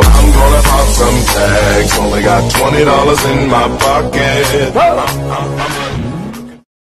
I'm gonna pop some tags. Only got twenty dollars in my pocket.